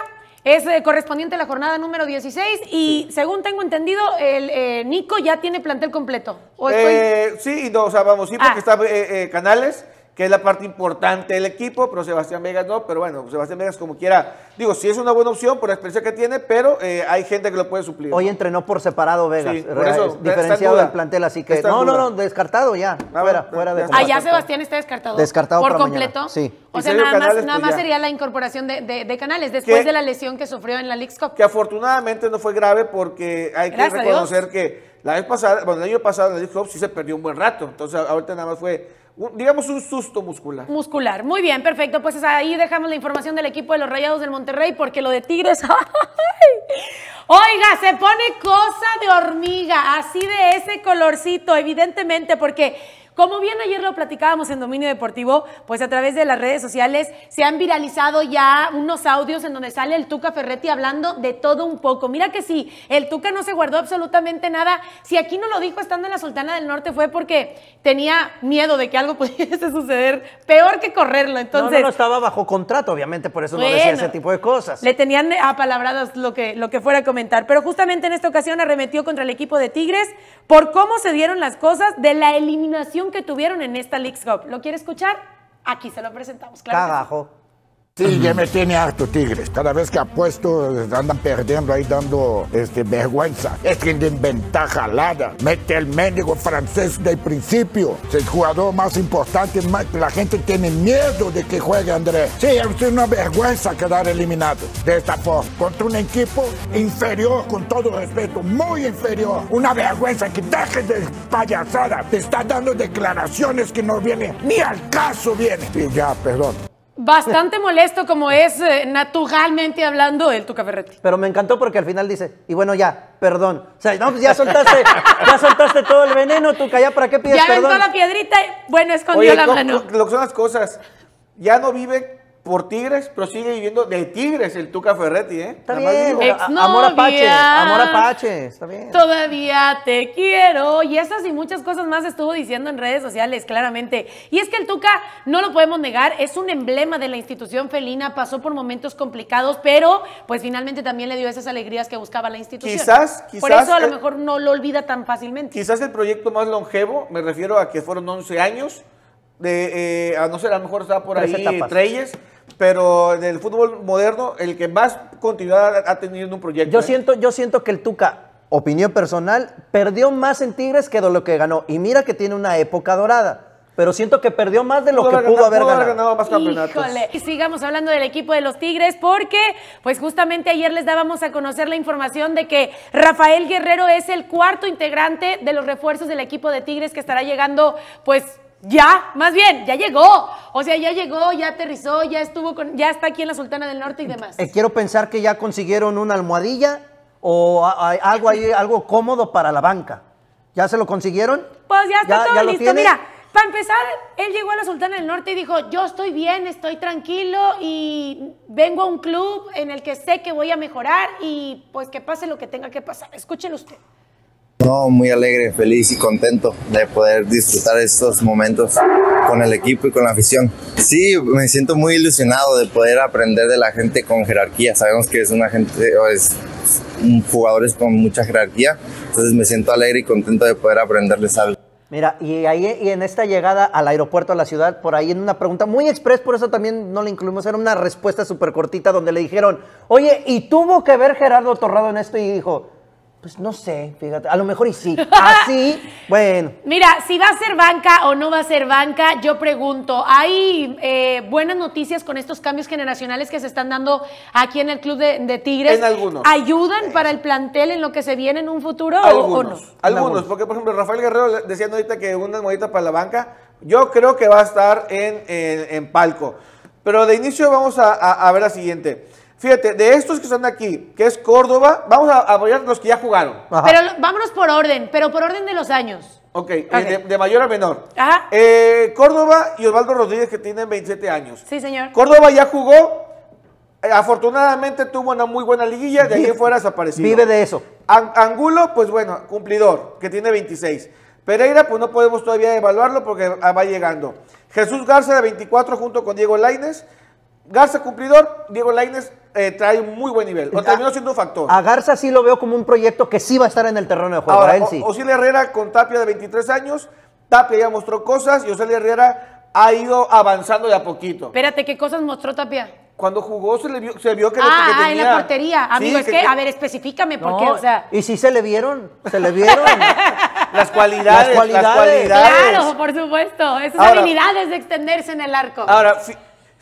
Es eh, correspondiente a la jornada número 16 y según tengo entendido, el eh, Nico ya tiene plantel completo. ¿O estoy- Eh, sí, no, o sea, vamos, sí, porque Ah. está eh, Canales, que es la parte importante del equipo, pero Sebastián Vegas no, pero bueno, Sebastián Vegas como quiera, digo, sí es una buena opción por la experiencia que tiene, pero eh, hay gente que lo puede suplir. Hoy entrenó por separado Vegas, Sí, por eso, diferenciado del plantel, así que no, no, no, descartado ya, Ah, fuera, bueno, fuera de. Ah, combate. ya Sebastián está descartado. Descartado por para mañana, completo. sí. O sea, nada más, nada pues más sería la incorporación de, de- de Canales después Que- de la lesión que sufrió en la League's Cup. que afortunadamente no fue grave porque hay que Gracias reconocer que la vez pasada, bueno, el año pasado en el League Cup sí se perdió un buen rato, entonces ahorita nada más fue, digamos, un susto muscular. Muscular. Muy bien, perfecto. Pues ahí dejamos la información del equipo de los Rayados del Monterrey porque lo de Tigres. Oiga, se pone cosa de hormiga, así de ese colorcito, evidentemente, porque como bien ayer lo platicábamos en Dominio Deportivo, pues a través de las redes sociales se han viralizado ya unos audios en donde sale el Tuca Ferretti hablando de todo un poco. Mira que si el Tuca no se guardó absolutamente nada, si aquí no lo dijo estando en la Sultana del Norte fue porque tenía miedo de que algo pudiese suceder, peor que correrlo. Entonces, no, no, estaba bajo contrato, obviamente, por eso no decía ese tipo de cosas. Le tenían apalabradas lo que, lo que fuera a comentar. Pero justamente en esta ocasión arremetió contra el equipo de Tigres por cómo se dieron las cosas de la eliminación que tuvieron en esta League Cup. ¿Lo quiere escuchar? Aquí se lo presentamos. Claro. Cagajo. Sí, ya me tiene harto Tigres. Cada vez que apuesto andan perdiendo ahí dando este, vergüenza. Es que de ventaja alada. Mete el mendigo francés del principio. Es el jugador más importante. más- La gente tiene miedo de que juegue Andrés. Sí, es una vergüenza quedar eliminado de esta forma. Contra un equipo inferior, con todo respeto, muy inferior. Una vergüenza que deje de payasada. Te está dando declaraciones que no vienen ni al caso vienen. Y ya, perdón. Bastante molesto como es eh, naturalmente hablando el Tuca Ferretti. Pero me encantó porque al final dice, y bueno, ya, perdón. O sea, no, pues ya soltaste, ya soltaste todo el veneno, tú ya para qué pides Ya aventó perdón. la piedrita y, bueno, escondió Oye, la mano. lo que son las cosas, ya no vive por Tigres, pero sigue viviendo de Tigres el Tuca Ferretti, ¿eh? Está bien, digo. amor apache, amor apache, está bien. Todavía te quiero. Y esas y muchas cosas más estuvo diciendo en redes sociales, claramente. Y es que el Tuca, no lo podemos negar, es un emblema de la institución felina, pasó por momentos complicados, pero pues finalmente también le dio esas alegrías que buscaba la institución. Quizás- Por quizás eso a lo el- mejor no lo olvida tan fácilmente. Quizás el proyecto más longevo, me refiero a que fueron 11 años, de, eh, a no ser, a lo mejor estaba por Tres ahí etapas. Treyes, pero del fútbol moderno, el que más continuidad ha tenido en un proyecto. Yo ¿eh? siento, yo siento que el Tuca, opinión personal, perdió más en Tigres que de lo que ganó. Y mira que tiene una época dorada. Pero siento que perdió más de lo Pudo que haber pudo ganado- haber pudo haber ganado. ganado más campeonatos. Híjole. Y sigamos hablando del equipo de los Tigres porque, pues justamente ayer les dábamos a conocer la información de que Rafael Guerrero es el cuarto integrante de los refuerzos del equipo de Tigres que estará llegando, pues ya, más bien, ya llegó. O sea, ya llegó, ya aterrizó, ya estuvo con, ya está aquí en la Sultana del Norte y demás. Eh, quiero pensar que ya consiguieron una almohadilla o a- a- algo ahí, algo cómodo para la banca. ¿Ya se lo consiguieron? Pues ya está todo listo. Mira, para empezar, él llegó a la Sultana del Norte y dijo, yo estoy bien, estoy tranquilo y vengo a un club en el que sé que voy a mejorar y pues que pase lo que tenga que pasar. Escúchelo usted. No, muy alegre, feliz y contento de poder disfrutar estos momentos con el equipo y con la afición. Sí, me siento muy ilusionado de poder aprender de la gente con jerarquía. Sabemos que es una gente, o es jugadores con mucha jerarquía, entonces me siento alegre y contento de poder aprenderles algo. Mira, y ahí y en esta llegada al aeropuerto a la ciudad, por ahí en una pregunta muy express, por eso también no la incluimos, era una respuesta súper cortita donde le dijeron, oye, ¿y tuvo que ver Gerardo Torrado en esto? Y dijo, pues no sé, fíjate, a lo mejor y sí. Así, bueno. Mira, si va a ser banca o no va a ser banca, yo pregunto, ¿hay eh, buenas noticias con estos cambios generacionales que se están dando aquí en el club de, de Tigres? En algunos. ¿Ayudan para el plantel en lo que se viene en un futuro o- o, Algunos, no? algunos, porque por ejemplo Rafael Guerrero decían ahorita que una monedita para la banca, yo creo que va a estar en, en- en palco. Pero de inicio vamos a, a- a ver la siguiente. Fíjate, de estos que están aquí, que es Córdoba, vamos a apoyar los que ya jugaron. Ajá. Pero vámonos por orden, pero por orden de los años. Ok, eh, de, de mayor a menor. Ajá. Eh, Córdoba y Osvaldo Rodríguez que tienen 27 años. Sí, señor. Córdoba ya jugó, eh, afortunadamente tuvo una muy buena liguilla, de ahí fuera desaparecido. Vive de eso. An- Angulo, pues bueno, cumplidor, que tiene 26. Pereira, pues no podemos todavía evaluarlo porque ah, va llegando. Jesús Garza de 24 junto con Diego Laines. Garza cumplidor, Diego Laines eh, trae un muy buen nivel. O terminó siendo un factor. A Garza sí lo veo como un proyecto que sí va a estar en el terreno de juego. Ahora, a él O- sí. Osiel Herrera con Tapia de 23 años. Tapia ya mostró cosas y Osiel Herrera ha ido avanzando de a poquito. Espérate, ¿qué cosas mostró Tapia? Cuando jugó se, le vio, se vio que, Ah, que ah, en tenía. la portería. Amigo, Sí, es que, a ver, especifícame, porque, No, o sea... y si se le vieron, se le vieron. las cualidades, Las cualidades. las cualidades. Claro, por supuesto. Esas Ahora- habilidades de extenderse en el arco. Ahora, Fi-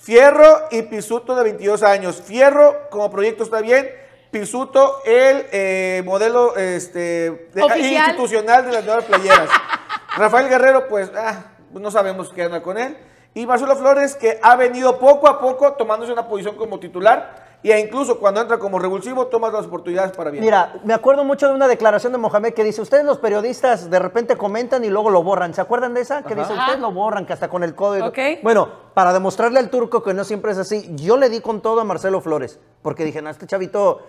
Fierro y Pisuto de 22 años. Fierro como proyecto está bien. Pisuto, el eh, modelo este, de- institucional de las nuevas playeras. Rafael Guerrero, pues ah, no sabemos qué anda con él. Y Marcelo Flores, que ha venido poco a poco tomándose una posición como titular. E incluso cuando entra como revulsivo, toma las oportunidades para bien. Mira, me acuerdo mucho de una declaración de Mohamed que dice, ustedes los periodistas de repente comentan y luego lo borran. ¿Se acuerdan de esa? Que dice, ustedes lo borran, que hasta con el código. Bueno, para demostrarle al turco que no siempre es así, yo le di con todo a Marcelo Flores, porque dije, no, este chavito,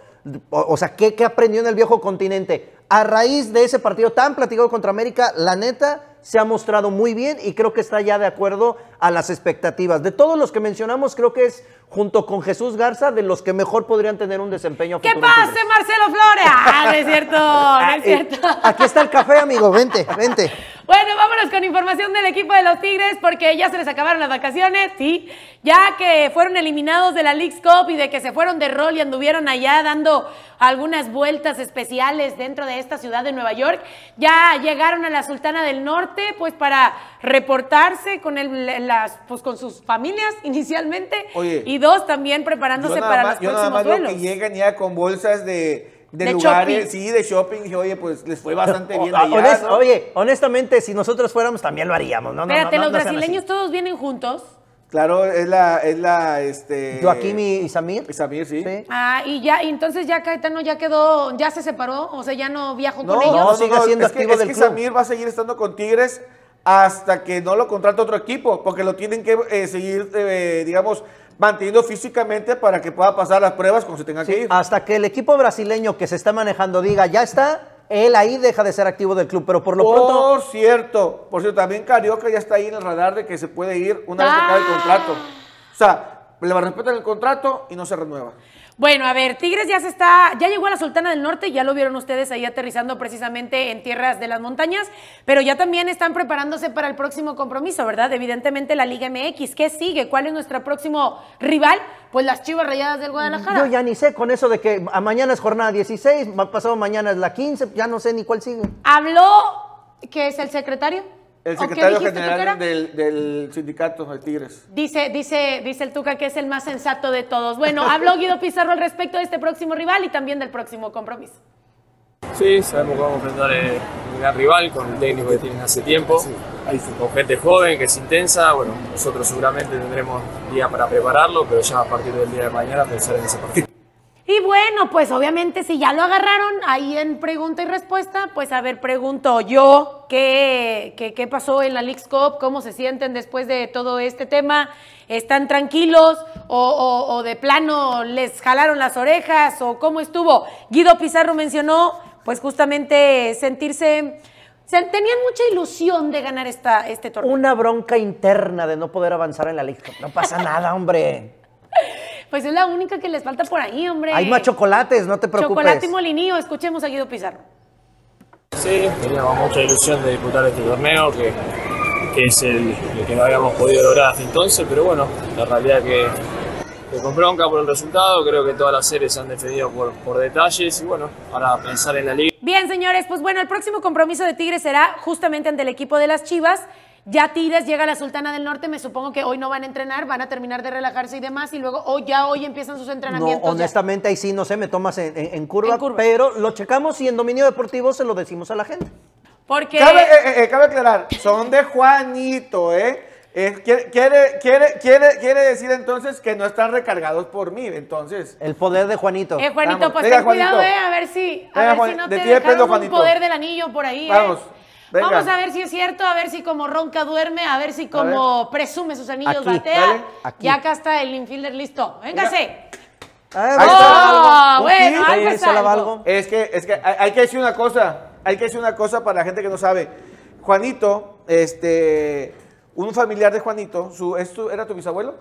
o, o sea, ¿qué, ¿qué aprendió en el viejo continente? A raíz de ese partido tan platicado contra América, la neta, se ha mostrado muy bien y creo que está ya de acuerdo a las expectativas. De todos los que mencionamos, creo que es, junto con Jesús Garza, de los que mejor podrían tener un desempeño ¡Que futuro en pase. Marcelo Flores! Ah, no es cierto, no es Eh, cierto. Aquí está el café, amigo. Vente, vente. Bueno, vámonos con información del equipo de los Tigres porque ya se les acabaron las vacaciones, sí. Ya que fueron eliminados de la League's Cup y de que se fueron de rol y anduvieron allá dando algunas vueltas especiales dentro de esta ciudad de Nueva York. Ya llegaron a la Sultana del Norte, pues para reportarse con el, las, pues con sus familias inicialmente Oye. y dos también preparándose nada para más- los yo nada próximos más veo duelos. que llegan ya con bolsas de, de De lugares, shopping. sí, de shopping. Dije, oye, pues les fue bastante bien O- allá, honest- ¿no? Oye, honestamente, si nosotros fuéramos, también lo haríamos. No, no, Espérate, no, no, los brasileños todos vienen juntos. Claro, es la, es la, este... Joaquín y, Samir. y Samir, sí. Sí. Ah, y ya, y entonces ya Caetano ya quedó, ya se separó, o sea, ya no viajó No, con ellos. no, sigue siendo es que, es que club. Samir va a seguir estando con Tigres hasta que no lo contrate otro equipo, porque lo tienen que eh, seguir, eh, digamos, manteniendo físicamente para que pueda pasar las pruebas cuando se tenga que ir. Hasta que el equipo brasileño que se está manejando diga, ya está, él ahí deja de ser activo del club, pero por lo pronto... Por cierto, por cierto, también Carioca ya está ahí en el radar de que se puede ir una vez que acabe el contrato. O sea, le respetan el contrato y no se renueva. Bueno, a ver, Tigres ya se está, ya llegó a la Sultana del Norte, ya lo vieron ustedes ahí aterrizando precisamente en tierras de las montañas, pero ya también están preparándose para el próximo compromiso, ¿verdad? Evidentemente la Liga MX. ¿Qué sigue? ¿Cuál es nuestro próximo rival? Pues las Chivas Rayadas del Guadalajara. Yo ya ni sé con eso de que a mañana es jornada 16, ma- pasado mañana es la 15, ya no sé ni cuál sigue. Habló, ¿qué es el secretario? El ¿O qué secretario dijiste general del, del sindicato de Tigres. Dice, dice, dice el Tuca que es el más sensato de todos. Bueno, habló Guido Pizarro al respecto de este próximo rival y también del próximo compromiso. Sí, sabemos que vamos a enfrentar eh, un gran rival con el técnico que tienen hace tiempo, con gente joven que es intensa. Bueno, nosotros seguramente tendremos día para prepararlo, pero ya a partir del día de mañana pensar en ese partido. Y bueno, pues obviamente si ya lo agarraron ahí en pregunta y respuesta, pues a ver, pregunto yo qué, qué, pasó en la League's Cup, cómo se sienten después de todo este tema, ¿están tranquilos o, de plano les jalaron las orejas o cómo estuvo? Guido Pizarro mencionó pues justamente sentirse, se- tenían mucha ilusión de ganar esta, este torneo. Una bronca interna de no poder avanzar en la liga. No pasa nada, hombre. Pues es la única que les falta por ahí, hombre. Hay más chocolates, no te preocupes. Chocolate y molinillo, escuchemos a Guido Pizarro. Sí, teníamos mucha ilusión de disputar este torneo, que, que es el, el que no habíamos podido lograr hasta entonces, pero bueno, la realidad que, que con bronca por el resultado, creo que todas las series se han defendido por, por detalles y bueno, para pensar en la liga. Bien, señores, pues bueno, el próximo compromiso de Tigres será justamente ante el equipo de las Chivas. Ya Tigres llega a la Sultana del Norte, me supongo que hoy no van a entrenar, van a terminar de relajarse y demás, y luego hoy ya hoy empiezan sus No, entrenamientos. ya. honestamente ahí sí, no sé, me tomas en, en- en curva, En curva. pero lo checamos y en dominio deportivo se lo decimos a la gente. Porque Cabe, eh, eh, eh, cabe aclarar, son de Juanito, ¿eh? Eh, quiere, quiere, quiere, quiere, decir entonces que no están recargados por mí, entonces. El poder de Juanito. Eh, Juanito, Vamos, pues venga, ten cuidado, Juanito. eh, a ver si, a Venga, ver Juan- si no de te dejaron un Juanito. poder del anillo por ahí, eh. Vamos, venga. Vamos a ver si es cierto, a ver si como ronca duerme, a ver si como presume sus anillos Aquí, batea. aquí. Ya acá está el infielder listo. Véngase. Ahí está. Oh, bueno, algo sí, es se la algo. valgo. Es que, es que hay, hay que decir una cosa, hay que decir una cosa para la gente que no sabe. Juanito, este, un familiar de Juanito, su, ¿es tu- ¿era tu bisabuelo?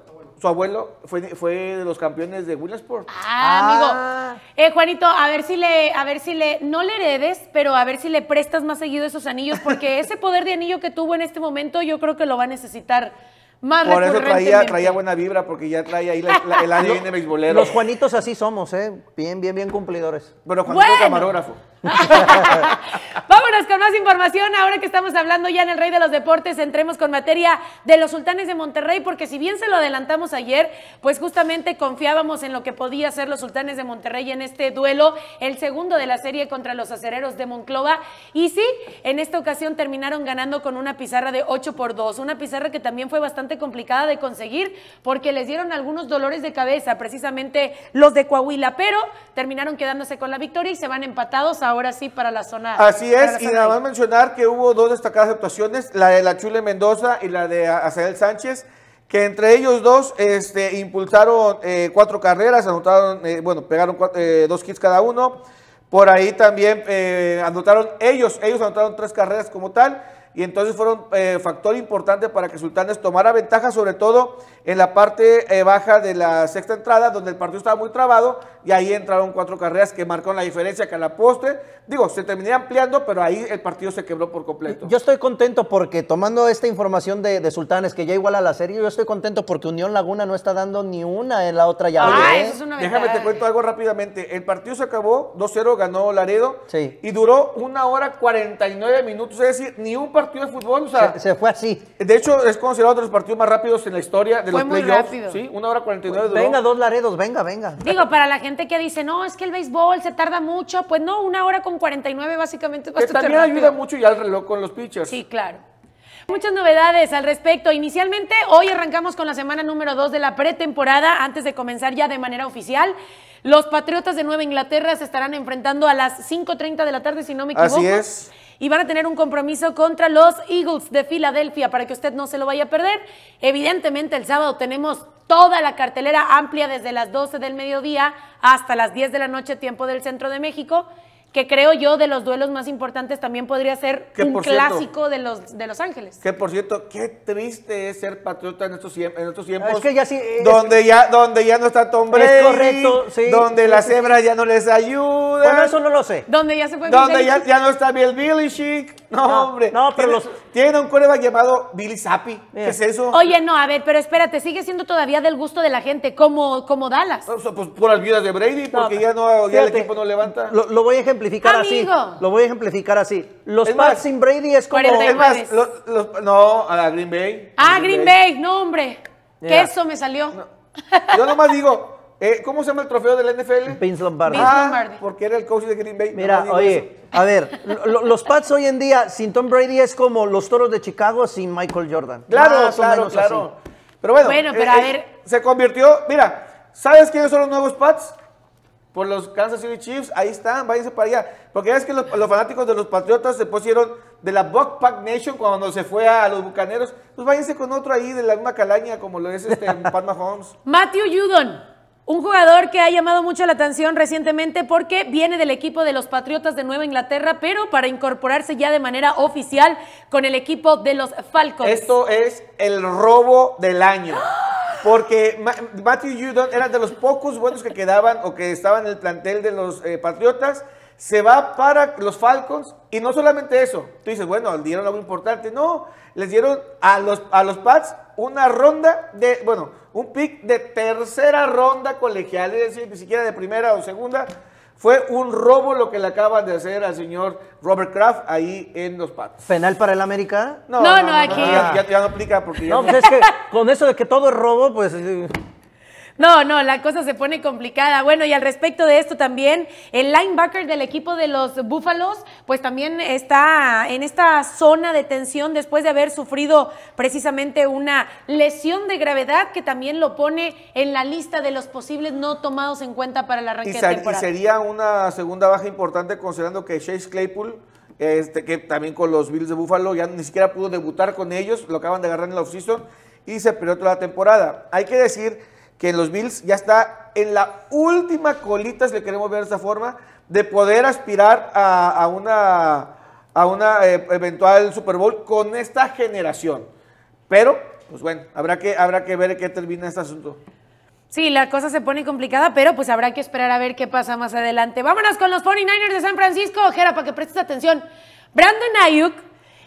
Su abuelo fue, fue de los campeones de Williamsport. Ah, Ah. amigo. Eh, Juanito, a ver si le, a ver si le, no le heredes, pero a ver si le prestas más seguido esos anillos, porque ese poder de anillo que tuvo en este momento, yo creo que lo va a necesitar más Por eso traía, traía buena vibra, porque ya traía ahí la- la- el ADN beisbolero. Los Juanitos así somos, ¿eh? Bien, bien, bien cumplidores. Pero Juanito Bueno. camarógrafo. Vámonos con más información. Ahora que estamos hablando ya en el Rey de los Deportes, entremos con materia de los sultanes de Monterrey, porque si bien se lo adelantamos ayer, pues justamente confiábamos en lo que podía ser los sultanes de Monterrey en este duelo, el segundo de la serie contra los acereros de Monclova. Y sí, en esta ocasión terminaron ganando con una pizarra de 8 por 2, una pizarra que también fue bastante complicada de conseguir, porque les dieron algunos dolores de cabeza, precisamente los de Coahuila, pero terminaron quedándose con la victoria y se van empatados ahora sí para la zona. Así es, y nada de- más mencionar que hubo dos destacadas actuaciones, la de la Chule Mendoza y la de Azael Sánchez, que entre ellos dos este, impulsaron eh, cuatro carreras, anotaron, eh, bueno, pegaron cua- eh, dos hits cada uno. Por ahí también eh, anotaron ellos, ellos anotaron tres carreras como tal. Y entonces fueron eh, factor importante para que Sultanes tomara ventaja, sobre todo en la parte eh, baja de la sexta entrada, donde el partido estaba muy trabado, y ahí entraron cuatro carreras que marcaron la diferencia que a la postre, digo, se terminó ampliando, pero ahí el partido se quebró por completo. Yo estoy contento porque tomando esta información de, de Sultanes, que ya iguala la serie, yo estoy contento porque Unión Laguna no está dando ni una en la otra llave. Ah, ¿eh? eso es una Déjame te cuento algo rápidamente. El partido se acabó, 2-0 ganó Laredo, Sí. y duró una hora 49 minutos, es decir, ni un partido de fútbol, o sea, se, se fue así. de hecho es considerado de los partidos más rápidos en la historia de Fue los muy playoffs, rápido. ¿sí? Una hora 49 duró. Venga, dos Laredos, venga, venga. Digo, para la gente que dice, no, es que el béisbol se tarda mucho, pues no, una hora con 49 básicamente es Que bastante también rápido. ayuda mucho ya el reloj con los pitchers. Sí, claro. Muchas novedades al respecto. Inicialmente, hoy arrancamos con la semana número 2 de la pretemporada, antes de comenzar ya de manera oficial. Los Patriotas de Nueva Inglaterra se estarán enfrentando a las 5.30 de la tarde, si no me equivoco. Así es. Y van a tener un compromiso contra los Eagles de Filadelfia para que usted no se lo vaya a perder. Evidentemente el sábado tenemos toda la cartelera amplia desde las 12 del mediodía hasta las 10 de la noche tiempo del centro de México que creo yo de los duelos más importantes también podría ser un cierto, clásico de los, de Los Ángeles. Que por cierto, qué triste es ser patriota en estos, en estos tiempos. Es que ya sí, es- donde, ya, donde ya no está Tom Brady. correcto, sí, Donde sí, las sí, hembras ya no les ayudan. Bueno, eso no lo sé. Donde ya se fue Donde ya, ya no está Bill Belichick. No, No, hombre. no, pero Tiene- los- Tiene un coreback llamado Billy Zappi. ¿Qué es eso? Oye, no, a ver, pero espérate, sigue siendo todavía del gusto de la gente, como, como Dallas. No, Pues puras viudas de Brady, porque No, ya, no, ya el equipo no levanta. Lo, lo voy a ejemplificar Amigo. así. Lo voy a ejemplificar así. Los Es Pats más, sin Brady es como. 49. es más, los- los- no, a la Green Bay. Ah, Green Bay, no, hombre. Ya. Que eso me salió. Yo nomás digo, eh, ¿cómo se llama el trofeo del NFL? Vince Lombardi. Ah, Lombardi. porque era el coach de Green Bay. Mira, oye, eso. a ver, lo- los Pats hoy en día sin Tom Brady es como los toros de Chicago sin Michael Jordan. Claro, Más claro, claro. así. Pero bueno, Bueno, pero eh, a ver. se convirtió, mira, ¿sabes quiénes son los nuevos Pats? Por los Kansas City Chiefs, ahí están, váyanse para allá. Porque ya es que los, los fanáticos de los Patriotas se pusieron de la Buckpack Nation cuando se fue a los Bucaneros. Pues váyanse con otro ahí de la misma calaña como lo es este Pat Mahomes. Matthew Judon, un jugador que ha llamado mucho la atención recientemente porque viene del equipo de los Patriotas de Nueva Inglaterra, pero para incorporarse ya de manera oficial con el equipo de los Falcons. Esto es el robo del año. Porque Ma- Matthew Judon era de los pocos buenos que quedaban o que estaban en el plantel de los eh, Patriotas. Se va para los Falcons y no solamente eso. Tú dices, bueno, dieron algo importante. No, les dieron a los, a los Pats una ronda de, bueno, un pick de tercera ronda colegial, es decir, ni siquiera de primera o segunda. Fue un robo lo que le acaban de hacer al señor Robert Kraft ahí en los Pats. ¿Penal para el América? No, no, aquí- Ya, ya- ya no aplica porque ya No, no- pues es que con eso de que todo es robo, pues. No, no, la cosa se pone complicada. Bueno, y al respecto de esto también, el linebacker del equipo de los Búfalos, pues también está en esta zona de tensión después de haber sufrido precisamente una lesión de gravedad que también lo pone en la lista de los posibles no tomados en cuenta para el arranque Y, de ser- y sería una segunda baja importante considerando que Chase Claypool, este, que también con los Bills de Buffalo ya ni siquiera pudo debutar con ellos, lo acaban de agarrar en la offseason y se perdió toda la temporada. Hay que decir que los Bills ya está en la última colita, si le queremos ver de esta forma, de poder aspirar a, una, a una eh, eventual Super Bowl con esta generación. Pero, pues bueno, habrá que, habrá que ver qué termina este asunto. Sí, la cosa se pone complicada, pero pues habrá que esperar a ver qué pasa más adelante. Vámonos con los 49ers de San Francisco, Jera, para que prestes atención. Brandon Ayuk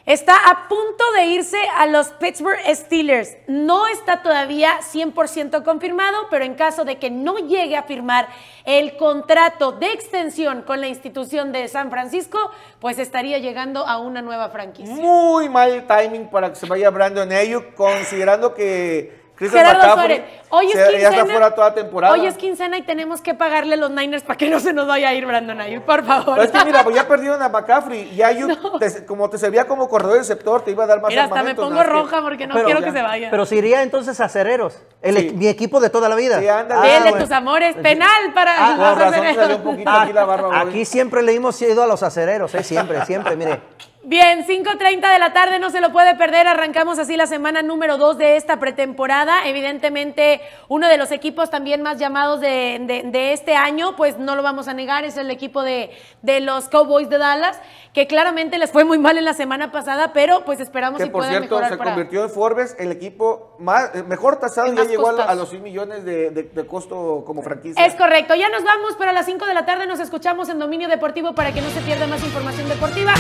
está a punto de irse a los Pittsburgh Steelers. No está todavía 100% confirmado, pero en caso de que no llegue a firmar el contrato de extensión con la institución de San Francisco, pues estaría llegando a una nueva franquicia. Muy mal timing para que se vaya Brandon Ayuk, considerando que Christian Gerardo McCaffrey Suárez, hoy es se- ya está quincena. fuera toda temporada. Hoy es quincena y tenemos que pagarle a los Niners para que no se nos vaya a ir Brandon Ayuk, por favor. Pero es que mira, pues ya perdieron a McCaffrey y Ayuk, te- como te servía como corredor receptor, te iba a dar más Mira, hasta me pongo que- roja porque no Pero- quiero que se vaya. Pero se iría entonces a Cereros, el Sí. mi equipo de toda la vida. Sí, ándale. Dile Ah, bueno. tus amores, penal para Ah, los razón acereros. un poquito aquí la barba. güey. Aquí siempre le hemos ido a los acereros, ¿eh? siempre, siempre, mire. Bien, 5.30 de la tarde, no se lo puede perder. Arrancamos así la semana número 2 de esta pretemporada. Evidentemente, uno de los equipos también más llamados de, de- de este año, pues no lo vamos a negar, es el equipo de, de los Cowboys de Dallas, que claramente les fue muy mal en la semana pasada, pero pues esperamos Que si por puedan cierto mejorar se para... convirtió en Forbes el equipo más, eh, mejor tasado ya llegó a, los 100 millones de costo como franquicia. Es correcto, ya nos vamos, pero a las 5 de la tarde nos escuchamos en Dominio Deportivo para que no se pierda más información deportiva.